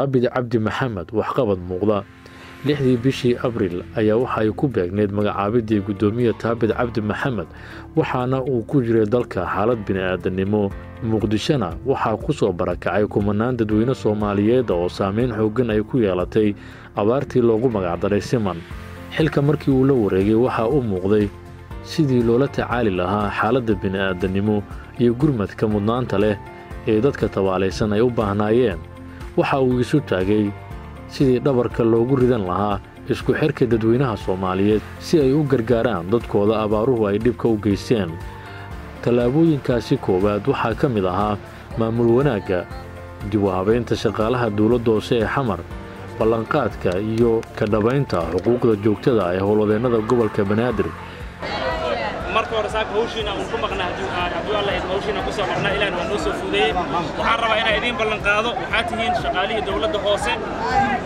taabid cabdi maxamed waxqabad muuqda. Lixdii bishii abril ayaa waxa ay ku beegneyd magacaabidii guddoomiye taabid cabdi maxamed waxaana uu ku jiray dalka xaalad bini'aadanimo. Muqdishona waxaa ku soo barakacay kumanaan dadweyne soomaaliyeed oo saameyn xooggan ay ku yeelatay abaartii loogu magacdaray siman. Xilka markii uu la wareegay waxaa u muuqday sidii loola tacaali lahaa xaaladda bini'aadanimo iyo gurmadka mudnaanta leh ee dadka tabaalaysan ay u baahnaayeen waxa uu isu taagay sidii dhabarka loogu ridan lahaa isku xirka dadweynaha soomaaliyeed si ay u gargaaraan dadkooda abaaruhu ay dhibka u geysteen. Tallaabooyinkaasi koowaad waxaa ka mid ahaa maamul wanaagga dib u habaynta shaqaalaha dawladda hoose ee xamar ballanqaadka iyo ka dhabaynta xuquuqda joogtada ee howlwadeennada gobolka banaadir marka hore saaka hawshiina uun ku maqnaa hadduu alla idin hawshiina ku soo maqnaa ilaahna waa noo soo fuudeeyey waxaan rabaa inaan idiin ballan qaado. Waxaa tihiin shaqaalihii dawladda hoose.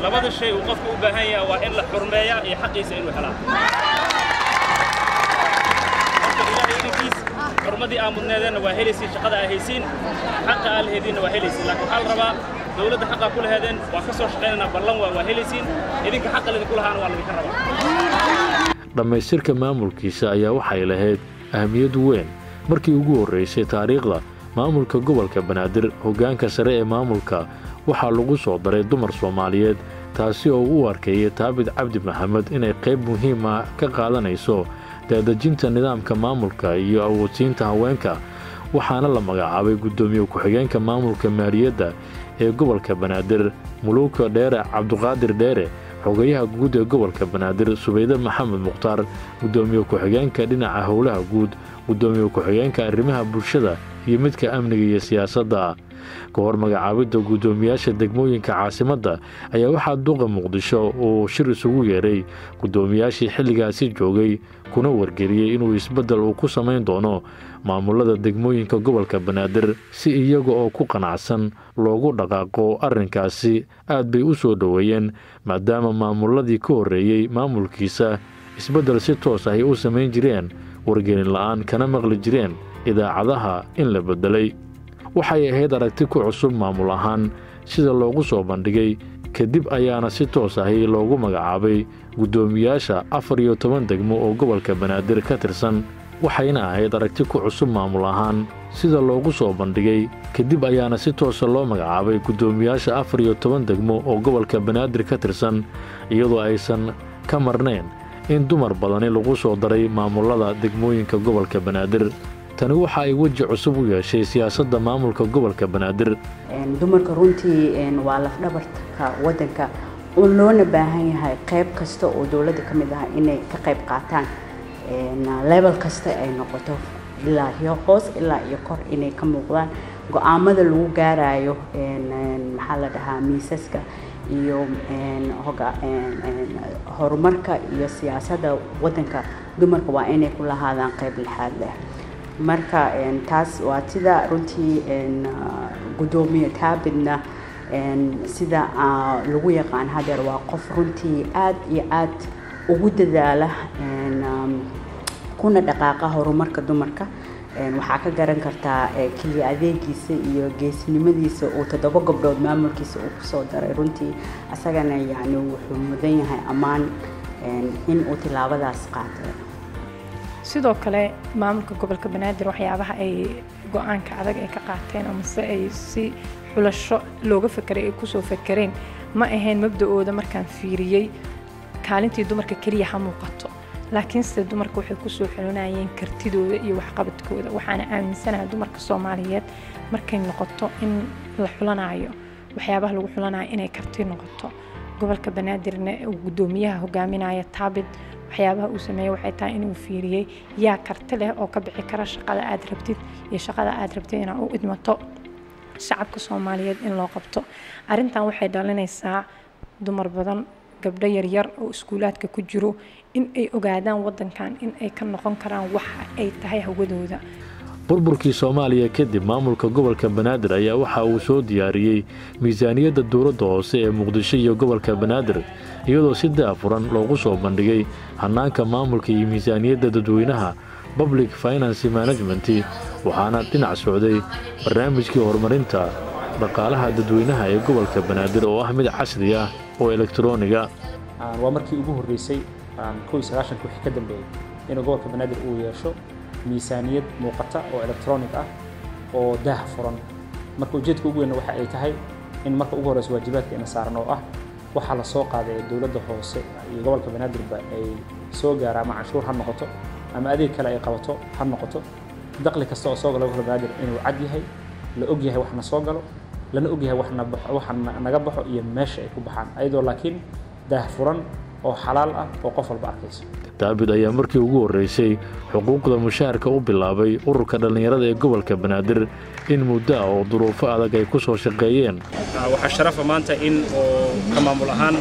Labada shay uu qofka u baahan yahay waa in la xurmeeyaa iyo xaqiisa inuu helaa. Xurmadii aa mudneedeenna waa helaysiin shaqada aa haysiin xaqa aa laheediinna waa helaysiin. Laakiin waxaa la rabaa dawladda xaqaa ku laheedeen waa ka soo shaqaynaynaa ballan waa waa helaysiin. Idinka xaqa laydinku lahaana waa laydinka rabaa dhammaystirka maamulkiisa ayaa waxay lahayd ahmiyad weyn. Markii ugu horraysay taariikhda maamulka gobolka banaadir hoggaanka sare ee maamulka waxaa lagu soo daray dumar soomaaliyeed taasi oo u arkayay taabid cabdi maxamed inay qayb muhiima ka qaadanayso daadejinta nidaamka maamulka iyo awoodsiinta haweenka. Waxaana la magacaabay guddoomiye ku-xigeenka maamulka maaliyadda ee gobolka banaadir muluuka dheere cabduqaadir dheere xogayaha guud ee gobolka banaadir subayde maxamed mukhtaar guddoomiye ku-xigeenka dhinaca howlaha guud guddoomiye ku-xigeenka arrimaha bulshada iyo midka amniga iyo siyaasadda ka magacaabidda guddoomiyaasha degmooyinka caasimadda ayaa waxaa duqa muqdisho uu shir isugu yeedhay guddoomiyaashii xilligaasi joogay kuna wargeliyey inuu isbeddel uu ku samayn doono maamulada degmooyinka gobolka banaadir si iyaga oo ku qanacsan loogu dhaqaaqo arrinkaasi. Aad bay u soo dhoweeyeen maadaama maamuladii ka horreeyey maamulkiisa isbeddel si toos ahy u samayn jireen wargelin la'aan kana maqli jireen idaacadaha in la beddelay waxay ahayd aragti ku cusub maamul ahaan sida loogu soo bandhigay kadib ayaana si toos ahi loogu magacaabay guddoomiyaasha afar iyo toban degmo oo gobolka banaadir ka tirsan waxayna ahayd aragti ku cusub maamul ahaan sida loogu soo bandhigay kadib ayaana si toosa loo magacaabay guddoomiyaasha afar iyo toban degmo oo gobolka banaadir ka tirsan iyadoo aysan ka marnayn in dumar badani lagu soo daray maamulada degmooyinka gobolka banaadir tani waxa ay weji cusub u yeeshay siyaasadda maamulka gobolka banaadir. Dumarka runtii waa lafdhabarka wadanka oo loona baahan yahay qayb kasta oo dowladda ka mid ah inay ka qayb qaataan. Level kasta ay noqoto ilaa iyo hoos ilaa iyo kor inay ka muuqdaan. Go'aamada lagu gaarayo maxaa la dhahaa miisaska iyo horumarka iyo siyaasadda wadanka dumarka waa inay ku lahaadaan qayb lixaad leh marka taas waa sida runtii guddoomiye taabidna sida lagu yaqaan hadeer waa qof runtii aad iyo aad ugu dadaala kuna dhaqaaqa horumarka dumarka. Waxaa ka garan kartaa keliya adeegiisa iyo geesnimadiisa uu toddoba gabdhood maamulkiisa uu ku soo daray runtii. Asagana yani wuxuu mudan yahay ammaan in uu tilaabadaas qaatay sidoo kale maamulka gobolka banaadir waxyaabaha ay go'aanka adag ay ka qaateen amase ay si xulasho looga fekeray ay ku soo fekereen ma ahayn mabda-ooda markaan fiiriyey kaalintii dumarka keliya ha muuqato. Laakiinse dumarka waxay ku soo xelinayeen kartidooda iyo waxqabadkooda? Waxaana aaminsanaha dumarka soomaaliyeed markay noqoto in la xulanayo waxyaabaha lagu xulanayo inay karti noqoto. Gobolka banaadirna uu guddoomiyaha hogaaminaya taabid waxyaabaha uu sameeyey waxay tahay inuu fiiriyey yaa karti leh oo ka bixi kara shaqada aad rabtid iyo shaqada aad rabtid inaa u idmato shacabka soomaaliyeed in loo qabto. Arrintan waxay dhalinaysaa dumar badan gabdho yaryar oo iskuulaadka ku jiro in ay ogaadaan wadankan in ay ka noqon karaan waxa ay tahay hawadooda burburkii soomaaliya kadib maamulka gobolka banaadir ayaa waxa uu soo diyaariyey miisaaniyadda dowladda hoose ee muqdisho iyo gobolka banaadir iyadoo si daafuran loogu soo bandhigay hannaanka maamulka iyo miisaaniyadda dadweynaha public finance management waxaana dhinac socday barnaamijkii horumarinta dhaqaalaha dadweynaha ee gobolka banaadir oo ah mid casri ah oo elektarooniga. Waa markii ugu horreysay dambeeyey inuu gobolka banaadir uu yeesho miisaaniyad muuqata oo elektronic ah oo daah furan. Marka ujeedka ugu weynna waxa ay tahay in marka ugu horreysa waajibaadka ina saaran oo ah waxaa la soo qaaday ee dowladda hoose iyo gobolka banaadirba ay soo gaara ama canshuur ha noqoto ama adeeg kale ay qabato ha noqoto. Daqli kasta oo soo gala gobolka banaadir inuu cad yahay la og yahay waxna soo galo lana og yahay waxa naga baxo iyo meesha ay ku baxaan. Ayadoo laakiin daah furan oo xalaal ah oo qof walba arkayso daabid ayaa markii ugu horreysay xuquuqda mushaharka u bilaabay ururka dhallinyarada ee gobolka banaadir in muddo ah oo duruufo adag ay ku soo shaqeeyeen. Waxaa sharafa maanta in oo ka maamul ahaan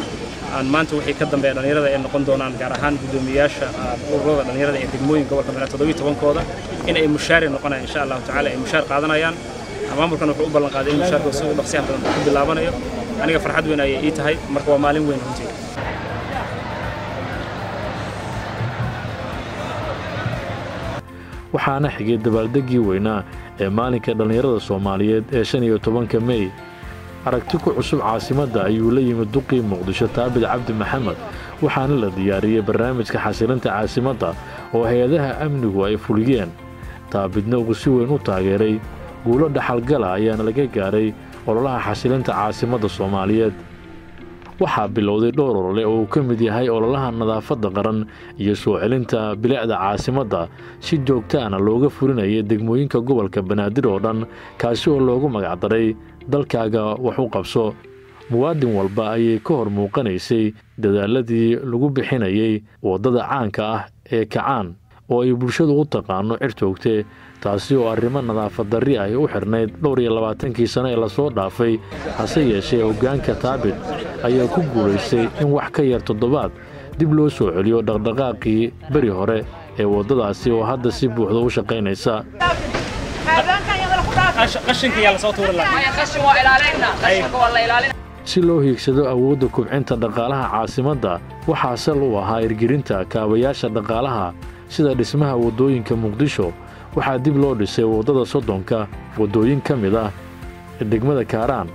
aan maanta wixii ka dambeeya dhallinyarada ay noqon doonaan gaar ahaan guddoomiyayaasha ururada dhallinyarada ee degmooyinka gobolka banaadir toddobiyo tobankooda in ay mushaari noqonayaan insha allahu tacaala ay mushaar qaadanayaan. Maamulkan wuxuu u ballan qaaday in mushaarka si u dhaqsiyaha badan ku bilaabanayo. Aniga farxad weyn ayay ii tahay marka waa maalin weyn runtii waxaana xigay dabaaldeggii weynaa ee maalinka dhallinyarada soomaaliyeed ee shan iyo tobanka mey aragti ku cusub caasimadda ayuu la yimid duqii muqdisho taabid cabdi maxamed waxaana la diyaariyey barnaamijka xasilinta caasimadda oo hay'adaha amnigu ay fuliyeen. Taabidna uu si weyn u taageeray guulo dhaxalgala ayaana laga gaaray ololaha xasilinta caasimadda soomaaliyeed waxaa bilowday dhowr olole oo uu ka mid yahay ololaha nadaafadda qaran iyo soo celinta bilicda caasimadda si joogtaana looga fulinayay degmooyinka gobolka banaadir oo dhan kaasi oo loogu magacdaray dalkaaga wax u qabso. Muwaadin walba ayay ka hor muuqanaysay dadaaladii lagu bixinayay waddada caanka ah ee kacaan oo ay bulshadu u taqaano cirtoogte taasi oo arrimo nadaafad darri ay u xidhnayd dhowr iyo labaatankii sano ee la soo dhaafay hase yeeshee hoggaanka taabit ayaa ku guulaystay in wax ka yar toddobaad dib loo soo celiyo dhaqdhaqaaqii beri hore ee waddadaasi oo hadda si buuxda u shaqaynaysa. Si loo hiigsado awoodda kubcinta dhaqaalaha caasimadda waxaa sal u ahaa irgirinta kaabayaasha dhaqaalaha sida dhismaha waddooyinka muqdisho waxaa dib loo dhisay waddada soddonka waddooyin ka mid ah degmada kaaraan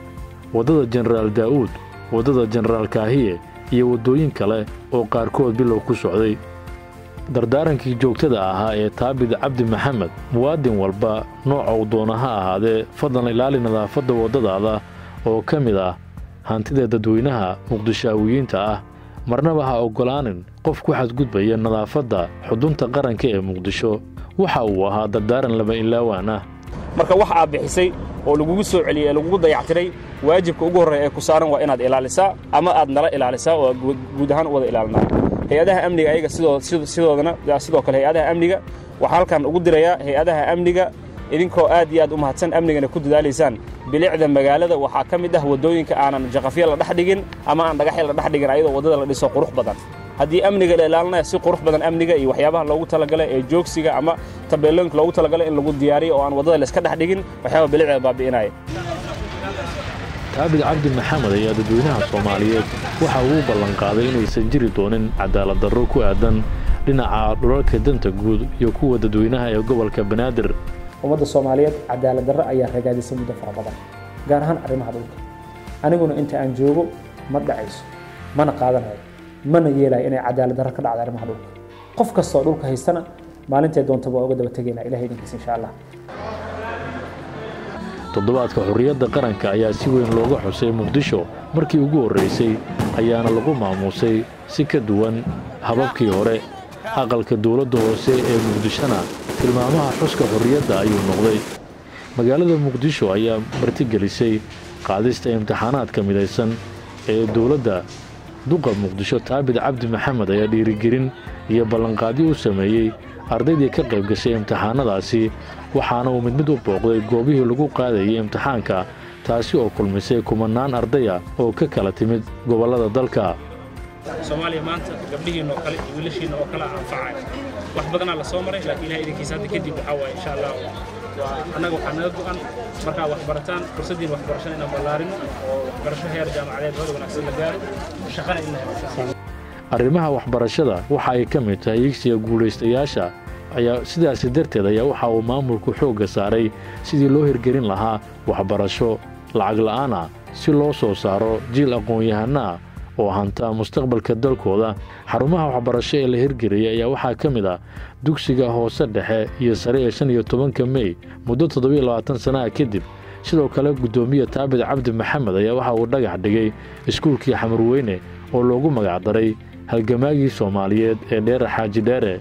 waddada jenaraal daa'uud waddada jenaraal kaahiye iyo waddooyin kale oo qaarkood bilow ku socday. Dardaarankii joogtada ahaa ee taabid cabdi maxamed muwaadin walba nooca uu doona ha ahaadee fadlan ilaali nadaafadda waddadaada oo ka mid ah hantida dadweynaha muqdishaawiyiinta ah marnaba ha oggolaanin qof ku xadgudbaya nadaafadda xudunta qaranka ee muqdisho waxa uu ahaa dardaaran laba ilaawaan ah marka wax aad bixisay oo lagugu soo celiyey ee lagugu dayactiray waajibka ugu horreeya ee ku saaran waa inaad ilaalisaa ama aad nala ilaalisaa oo guud ahaan u wada ilaalinaa. Hay'adaha amniga ayaga sidoodana sidoo kale hay'adaha amniga waxaa halkan ugu dirayaa hay'adaha amniga idinkoo aad iyo aad u mahadsan amnigana ku dadaalaysaan bilicda magaalada waxaa ka mid ah waddooyinka aanan jaqafyo la dhex dhigin ama aan dhagaxya la dhex dhigin ayadoo waddada la dhiso qurux badan haddii amniga la ilaalinaya si qurux badan amniga iyo waxyaabaha loogu talagalay ee joogsiga ama tabeelooyinka loogu talagalay in lagu diyaariyo oo aan waddada layska dhex dhigin waxyaaba bilicda baabi'inaya taabid cabdi maxamed ayaa dadweynaha soomaaliyeed waxa uu u ballanqaaday inaysan jiri doonin cadaalad darro ku aadan dhinaca dhulalka danta guud iyo kuwa dadweynaha ee gobolka banaadir. Ummadda soomaaliyeed cadaalad darro ayaa ragaadisay muddo fara badan gaar ahaan arrimaha dhulka. Aniguna inta aan joogo ma dhacayso mana qaadanayo mana yeelayo inay cadaalad ka dhacdo arrimaha dhulka. Qof kastoo dhulka haystana maalintay doontaba waa uga daba tegaynaa ilahay idinkiisa insha allah. Toddobaadka xorriyadda qaranka ayaa si weyn looga xusay muqdisho. Markii ugu horraysay ayaana lagu maamuusay si ka duwan hababkii hore. Aqalka dowladda hoose ee muqdishona tilmaamaha xuska xorriyadda ayuu noqday. Magaalada muqdisho ayaa martigelisay qaadista imtixaanaadka midaysan ee dowladda duqa muqdisho taabid cabdi maxamed ayaa dhiirigelin iyo ballanqaadyo u sameeyey ardaydii ka qayb gashay imtixaanadaasi waxaana uu mid mid u booqday goobihii lagu qaadayay imtixaanka taasi oo kulmisay kumanaan ardaya oo ka kala timid gobollada dalka. Soomaaliya maanta gabdhihiinna oo kale wiilashiinna oo kale anfacaya wax badanaa la soo maray laakiin ilahay idinkiisa hadda kadib waxaa waaye insha allah annaga waxaa naga go'an markaa wax barataan fursaddiin waxbarashada inaan ballaarino oo waxbarasho heer jaamacadeed hooda wanaagsan la gaaro shaqana in la helo arrimaha waxbarashada waxa ay ka mid tahay higsiga guulaystayaasha ayaa sidaasi darteed ayaa waxa uu maamulku xoogga saaray sidii loo hirgelin lahaa waxbarasho lacag la'aan ah si loo soo saaro jiil aqoon-yahana ah oo hanta mustaqbalka dalkooda xarumaha waxbarasho ee la hirgeliyay ayaa waxaa ka mid ah dugsiga hoose dhexe iyo sare ee shan iyo tobanka mey muddo toddobiyo labaatan sanaha kadib sidoo kale guddoomiye taabid cabdi maxamed ayaa waxa uu dhagax dhigay iskuulkii xamarweyne oo loogu magacdaray halgamaagii soomaaliyeed ee dheere xaaji dheere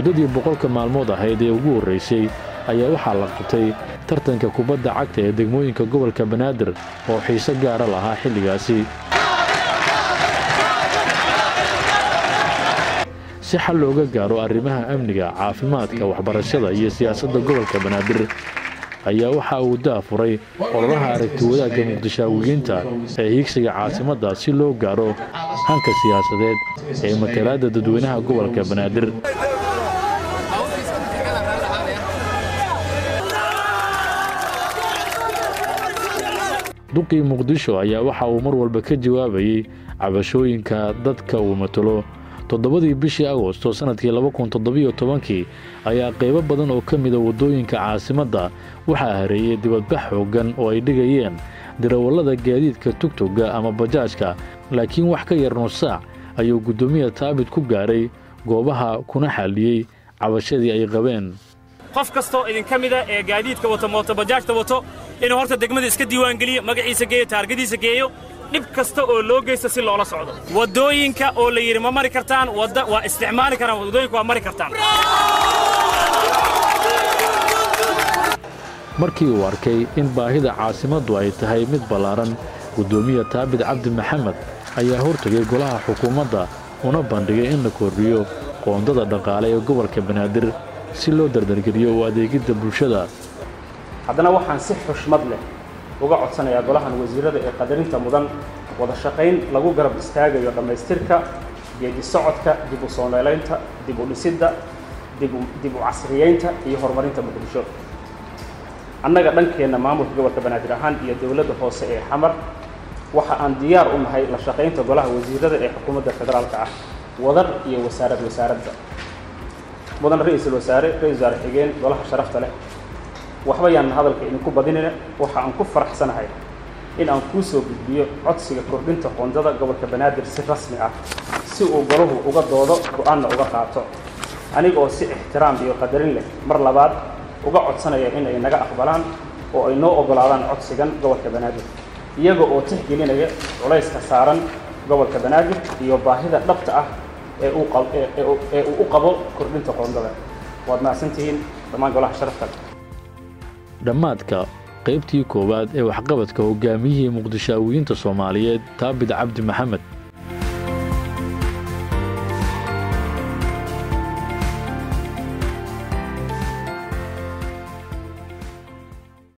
muddadii boqolka maalmood ahayd ee ugu horraysay ayaa waxaa la qabtay tartanka kubadda cagta ee degmooyinka gobolka banaadir oo xiise gaara lahaa xilligaasi. Si xal looga gaaro arrimaha amniga caafimaadka waxbarashada iyo siyaasadda gobolka banaadir ayaa waxa uu daafuray ololaha aragti wadaagga muqdishaawiyiinta ee hiigsiga caasimadda si loo gaaro hanka siyaasadeed ee matalaadda dadweynaha gobolka banaadir duqii muqdisho ayaa waxa uu mar walba ka jawaabayey cabashooyinka dadka uu matalo toddobadii bishii agosto sannadkii laba kun toddobiyo tobankii ayaa qaybo badan oo ka mida waddooyinka caasimadda waxaa hareeyey dibadbax xooggan oo ay dhigayeen darawallada gaadiidka tugtugga ama bajaajka. Laakiin wax ka yar nus saac ayuu guddoomiya taabid ku gaaray goobaha kuna xalliyey cabashadii ay qabeen. Qof kastoo idinka mida ee gaadiidka wato mootobajaajta wato inuu horta degmada iska diiwaangeliyo magaciisa geeyo taargadiisa geeyo dhib kasta oo loo geysta si loola socdo. Waddooyinka oo la yidhi ma mari kartaan wadda waa isticmaali karaan waddooyinka waa mari kartaan. Markii uu arkay in baahida caasimaddu ay tahay mid ballaaran guddoomiye taabid cabdi maxamed ayaa hortegay golaha xukuumadda una bandhigay in la kordhiyo qoondada dhaqaale ee gobolka banaadir si loo dardargeliyo u adeegidda bulshada haddana waxaan si xushmad leh uga codsanayaa golahan wasiirada ee qadarinta mudan wada shaqayn lagu garab istaagayo dhammaystirka geedi socodka dib u soo noolaynta dib u dhisidda dib u casriyeynta iyo horumarinta muqdisho. Annaga dhankeenna maamulka gobolka banaadir ahaan iyo dowladda hoose ee xamar waxa aan diyaar u nahay la shaqaynta golaha wasiirada ee xukuumadda federaalka ah wadar iyo wasaarad wasaaradda mudan ra'iisul wasaare ra'isul wasaare xigeen golaha sharafta leh waxba yaan hadalka idinku badinina waxa aan ku faraxsanahay in aan kuu soo gudbiyo codsiga kordhinta qoondada gobolka banaadir si rasmi ah si uu golahu uga doodo go-aanna uga qaato aniga oo si ixtiraam iyo qadarin leh mar labaad uga codsanaya in ay naga aqbalaan oo ay noo oggolaadaan codsigan gobolka banaadir iyaga oo tixgelinaya culayska saaran gobolka banaadir iyo baahida dhabta ah ee uu u qabo kordhinta qoondada waad mahadsantihiin dhammaan golaha sharafta dhammaadka qaybtii koowaad ee waxqabadka hogaamiyihii muqdishaawiyiinta soomaaliyeed taabid cabdi maxamed